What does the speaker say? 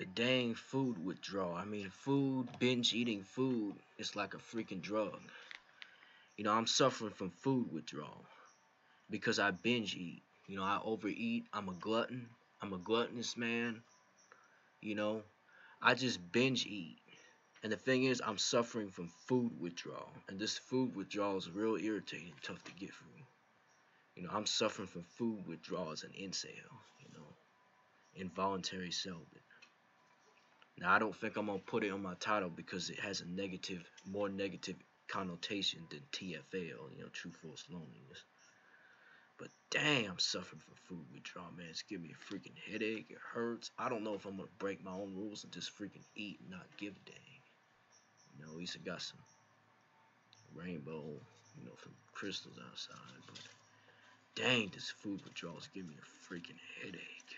The dang food withdrawal. I mean, food, binge eating food it's like a freaking drug. You know, I'm suffering from food withdrawal because I binge eat. You know, I overeat. I'm a glutton. I'm a gluttonous man. You know, I just binge eat. And the thing is, I'm suffering from food withdrawal. And this food withdrawal is real irritating, tough to get through. You know, I'm suffering from food withdrawal as an incel, you know, involuntary celibate. Now, I don't think I'm to put it on my title because it has a negative, more negative connotation than TFL, you know, true false loneliness. But damn, suffering from food withdrawal, man. It's giving me a freaking headache. It hurts. I don't know if I'm to break my own rules and just freaking eat and not give a dang. You know, at least I got some rainbow, you know, from crystals outside. But dang, this food withdrawal is giving me a freaking headache.